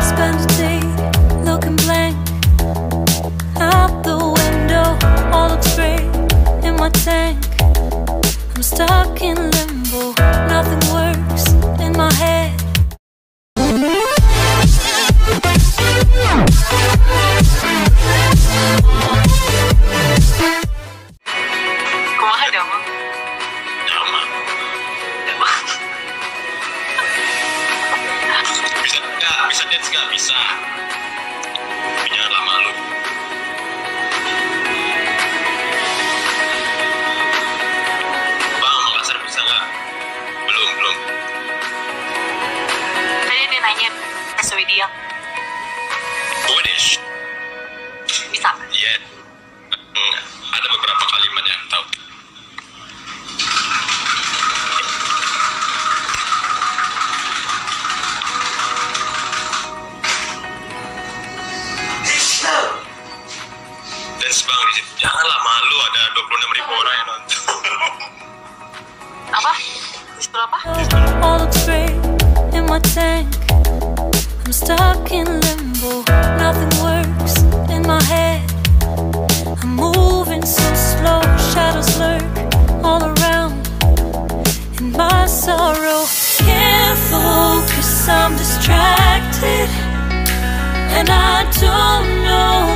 Spend a day looking blank out the window. All looks great in my tank. I'm stuck in limbo. Nothing works in my head. Dance nggak? Bisa. Tapi jangan lama lu. Bang, Makassar bisa nggak? Belum, belum. Tadi dia nanya Swedia. Swedish. Bisa. Iya. Dance bang di situ. Janganlah malu ada 26 ribu orang yang nonton. Apa? Disuruh apa? All looks great in my tank. I'm stuck in limbo. Nothing works in my head. I'm moving so slow. Shadows lurk all around. In my sorrow, can't focus. I'm distracted. And I don't know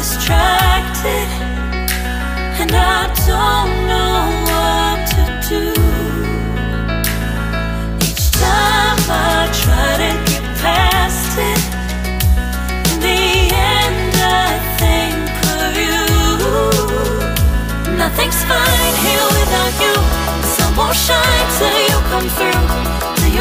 Distracted, and I don't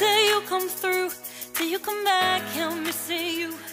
till you come through. Till you come back, I'm missing you.